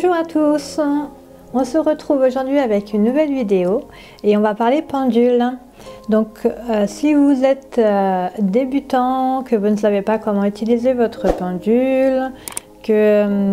Bonjour à tous, on se retrouve aujourd'hui avec une nouvelle vidéo et on va parler pendule. Donc euh, si vous êtes euh, débutant, que vous ne savez pas comment utiliser votre pendule, que hum,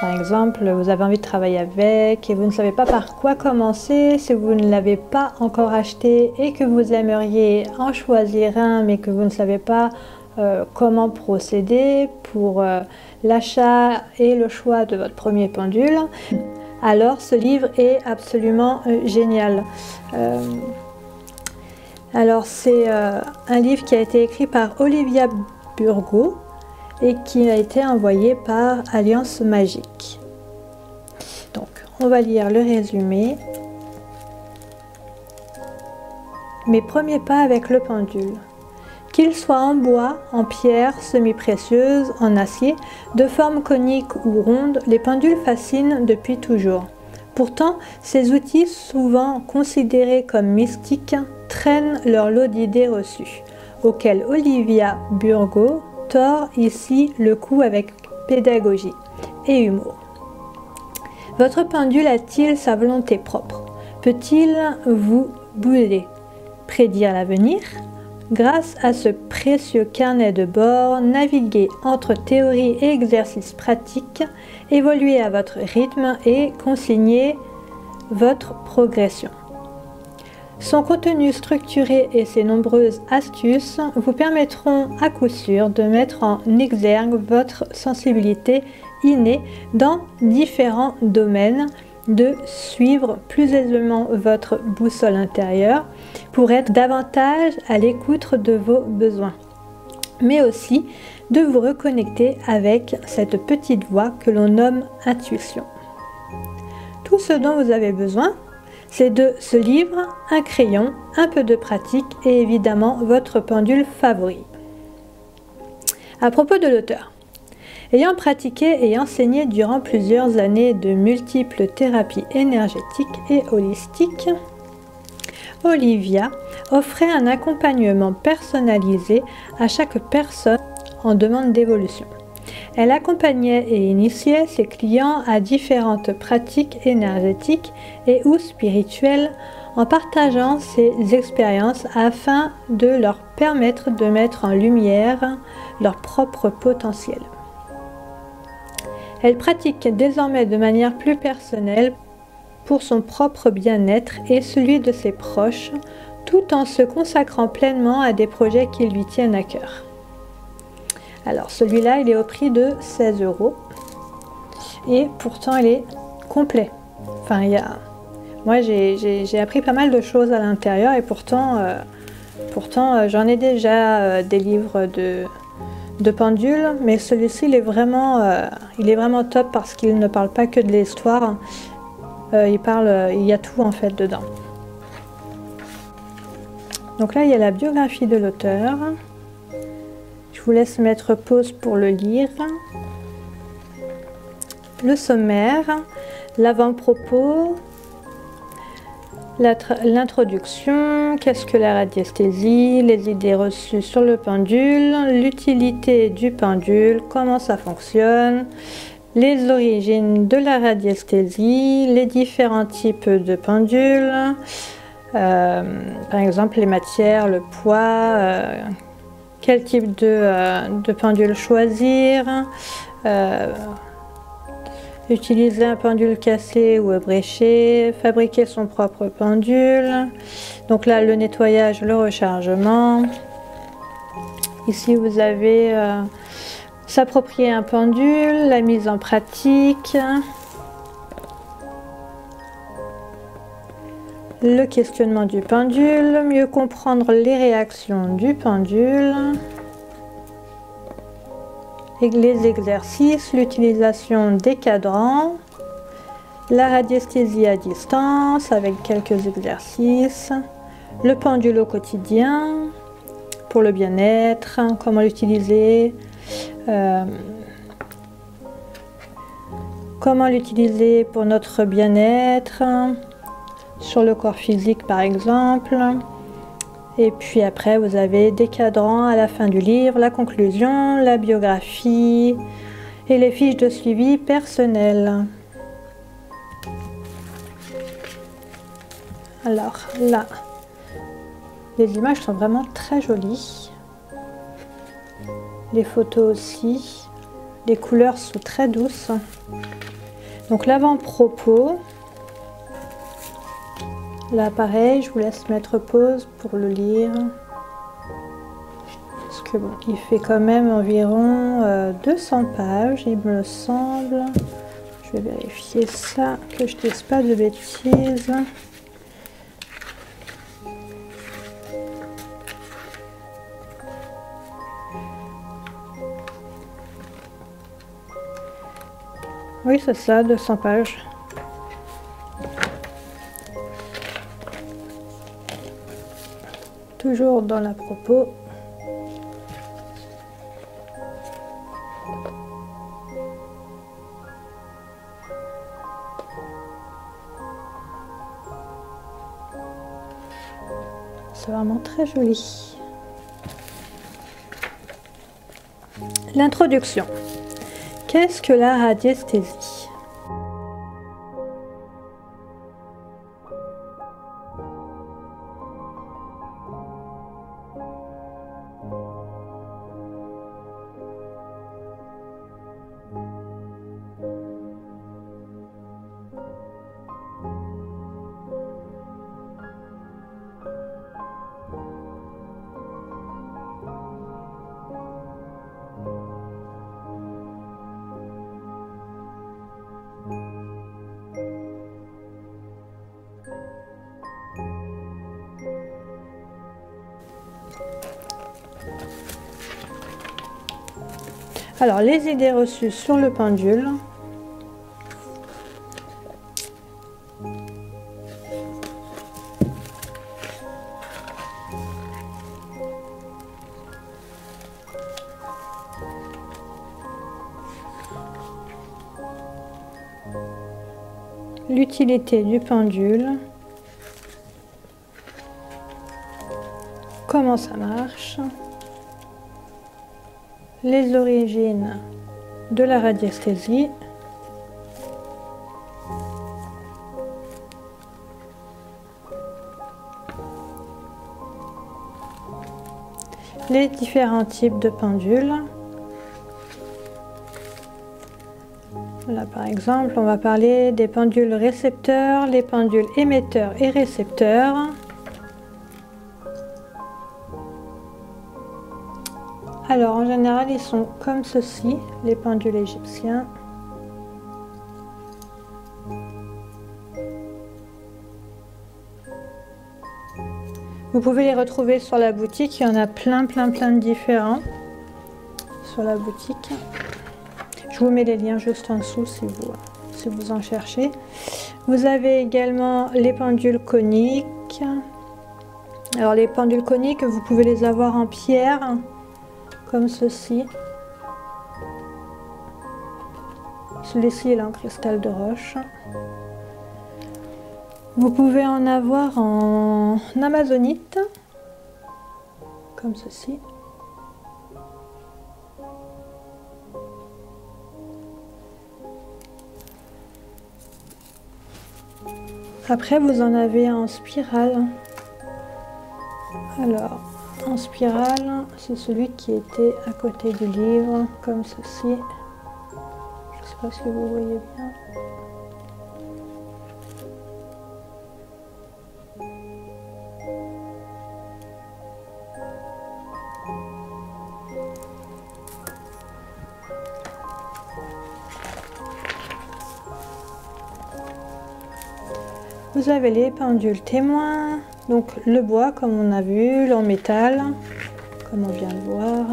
par exemple vous avez envie de travailler avec et vous ne savez pas par quoi commencer, si vous ne l'avez pas encore acheté et que vous aimeriez en choisir un mais que vous ne savez pas euh, comment procéder pour euh, l'achat et le choix de votre premier pendule, alors ce livre est absolument euh, génial. alors c'est un livre qui a été écrit par Olivia Burgo et qui a été envoyé par Alliance Magique. Donc on va lire le résumé. Mes premiers pas avec le pendule. Qu'il soit en bois, en pierre, semi-précieuse, en acier, de forme conique ou ronde, les pendules fascinent depuis toujours. Pourtant, ces outils, souvent considérés comme mystiques, traînent leur lot d'idées reçues, auxquelles Olivia Burgo tord ici le coup avec pédagogie et humour. Votre pendule a-t-il sa volonté propre? Peut-il vous bouler Prédire l'avenir? Grâce à ce précieux carnet de bord, naviguez entre théorie et exercices pratiques, évoluez à votre rythme et consignez votre progression. Son contenu structuré et ses nombreuses astuces vous permettront à coup sûr de mettre en exergue votre sensibilité innée dans différents domaines de suivre plus aisément votre boussole intérieure pour être davantage à l'écoute de vos besoins, mais aussi de vous reconnecter avec cette petite voix que l'on nomme intuition. Tout ce dont vous avez besoin, c'est de ce livre, un crayon, un peu de pratique et évidemment votre pendule favori. À propos de l'auteur, Ayant pratiqué et enseigné durant plusieurs années de multiples thérapies énergétiques et holistiques, Olivia offrait un accompagnement personnalisé à chaque personne en demande d'évolution. Elle accompagnait et initiait ses clients à différentes pratiques énergétiques et ou spirituelles en partageant ses expériences afin de leur permettre de mettre en lumière leur propre potentiel. Elle pratique désormais de manière plus personnelle pour son propre bien-être et celui de ses proches, tout en se consacrant pleinement à des projets qui lui tiennent à cœur. Alors celui-là, il est au prix de 16 euros et pourtant il est complet. Enfin, il y a... Moi, j'ai appris pas mal de choses à l'intérieur et pourtant, euh, pourtant euh, j'en ai déjà euh, des livres de, de pendule, mais celui-ci il est vraiment, euh, il est vraiment top parce qu'il ne parle pas que de l'histoire. Euh, il parle, euh, il y a tout en fait dedans. Donc là il y a la biographie de l'auteur. Je vous laisse mettre pause pour le lire. Le sommaire, l'avant-propos, L'introduction, qu'est-ce que la radiesthésie, les idées reçues sur le pendule, l'utilité du pendule, comment ça fonctionne, les origines de la radiesthésie, les différents types de pendules, euh, par exemple les matières, le poids, euh, quel type de, euh, de pendule choisir, utiliser un pendule cassé ou bréché, fabriquer son propre pendule. Donc là, le nettoyage, le rechargement. Ici, vous avez euh, s'approprier un pendule, la mise en pratique. Le questionnement du pendule, mieux comprendre les réactions du pendule les exercices, l'utilisation des cadrans, la radiesthésie à distance avec quelques exercices, le pendule au quotidien pour le bien-être, comment l'utiliser, euh, comment l'utiliser pour notre bien-être, sur le corps physique par exemple, et puis après, vous avez des cadrans à la fin du livre, la conclusion, la biographie et les fiches de suivi personnel. Alors là, les images sont vraiment très jolies. Les photos aussi. Les couleurs sont très douces. Donc l'avant-propos, Là pareil, je vous laisse mettre pause pour le lire. Parce que il fait quand même environ 200 euh, pages, il me semble. Je vais vérifier ça, que je ne dise pas de bêtises. Oui, c'est ça, 200 pages. Toujours dans la propos. C'est vraiment très joli. L'introduction. Qu'est-ce que la radiesthésie? Alors, les idées reçues sur le pendule. L'utilité du pendule. Comment ça marche? Les origines de la radiesthésie. Les différents types de pendules. Là, par exemple, on va parler des pendules récepteurs, les pendules émetteurs et récepteurs. Alors en général ils sont comme ceci, les pendules égyptiens. Vous pouvez les retrouver sur la boutique, il y en a plein plein plein de différents sur la boutique. Je vous mets les liens juste en dessous si vous, si vous en cherchez. Vous avez également les pendules coniques. Alors les pendules coniques, vous pouvez les avoir en pierre comme ceci. Celui-ci est en cristal de roche. Vous pouvez en avoir en amazonite, comme ceci. Après, vous en avez en spirale. Alors, en spirale, c'est celui qui était à côté du livre, comme ceci. Je ne sais pas si vous voyez bien. Vous avez les pendules témoins, donc le bois comme on a vu, en métal, comme on vient de voir.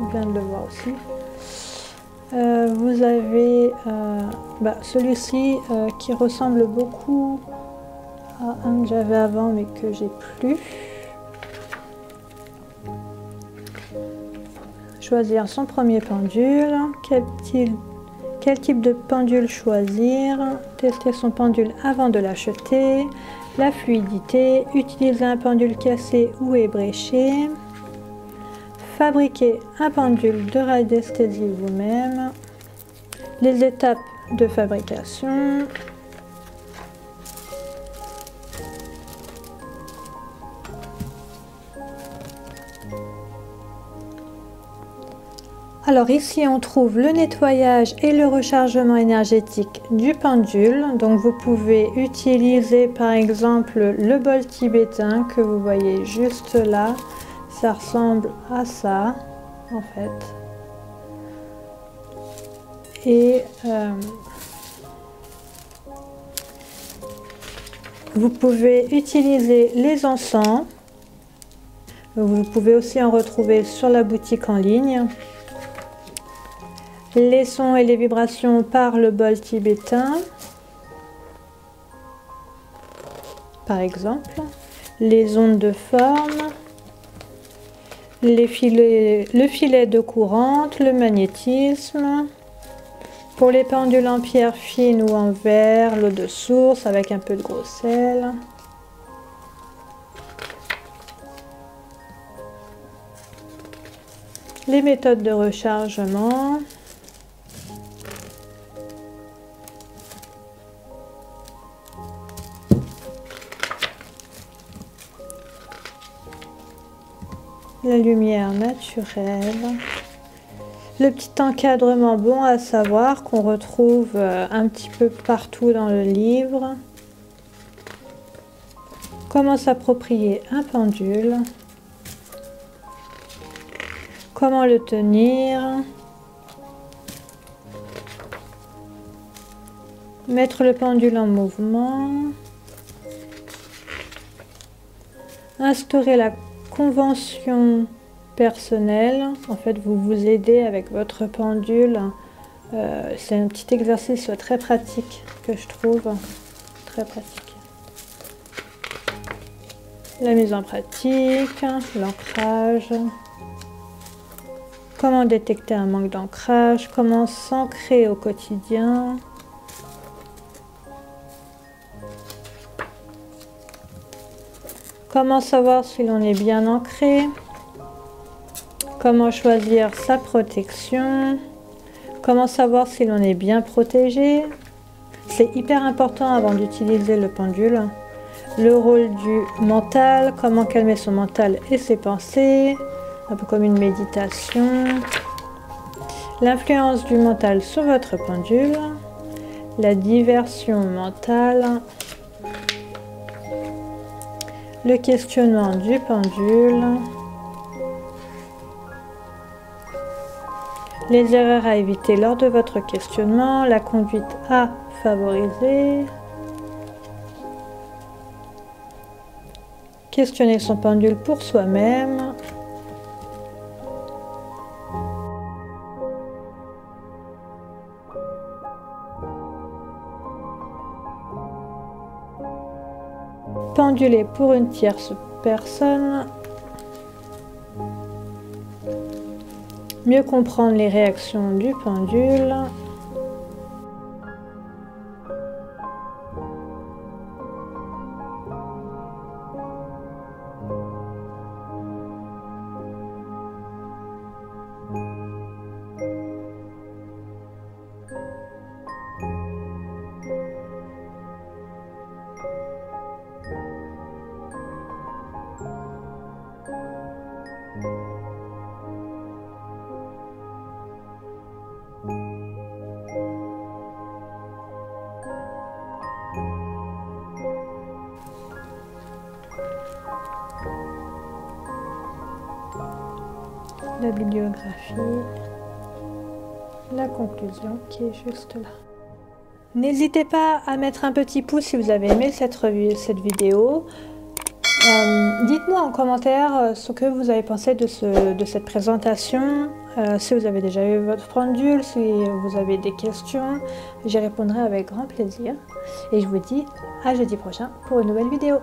On vient de le voir aussi. Euh, vous avez euh, bah, celui-ci euh, qui ressemble beaucoup à un que j'avais avant mais que j'ai plus. Choisir son premier pendule. Quel type quel type de pendule choisir Tester son pendule avant de l'acheter. La fluidité. Utiliser un pendule cassé ou ébréché. Fabriquer un pendule de radiesthésie vous-même. Les étapes de fabrication. Alors ici on trouve le nettoyage et le rechargement énergétique du pendule. Donc vous pouvez utiliser par exemple le bol tibétain que vous voyez juste là. Ça ressemble à ça en fait. Et euh, vous pouvez utiliser les encens. Vous pouvez aussi en retrouver sur la boutique en ligne les sons et les vibrations par le bol tibétain, par exemple, les ondes de forme, le filet de courante, le magnétisme, pour les pendules en pierre fine ou en verre, l'eau de source avec un peu de gros sel. Les méthodes de rechargement. Lumière naturelle, le petit encadrement bon à savoir qu'on retrouve euh, un petit peu partout dans le livre, comment s'approprier un pendule, comment le tenir, mettre le pendule en mouvement, instaurer la convention personnelle. En fait, vous vous aidez avec votre pendule. Euh, c'est un petit exercice très pratique que je trouve. Très pratique. La mise en pratique, l'ancrage. Comment détecter un manque d'ancrage, comment s'ancrer au quotidien? Comment savoir si l'on est bien ancré? Comment choisir sa protection? Comment savoir si l'on est bien protégé? C'est hyper important avant d'utiliser le pendule. Le rôle du mental, comment calmer son mental et ses pensées, un peu comme une méditation. L'influence du mental sur votre pendule. La diversion mentale le questionnement du pendule, les erreurs à éviter lors de votre questionnement, la conduite à favoriser, questionner son pendule pour soi-même, pour une tierce personne. Mieux comprendre les réactions du pendule. Bibliographie, la conclusion qui est juste là. N'hésitez pas à mettre un petit pouce si vous avez aimé cette, cette vidéo. Euh, dites-moi en commentaire euh, ce que vous avez pensé de, ce, de cette présentation, euh, si vous avez déjà eu votre pendule, si vous avez des questions, j'y répondrai avec grand plaisir. Et je vous dis à jeudi prochain pour une nouvelle vidéo.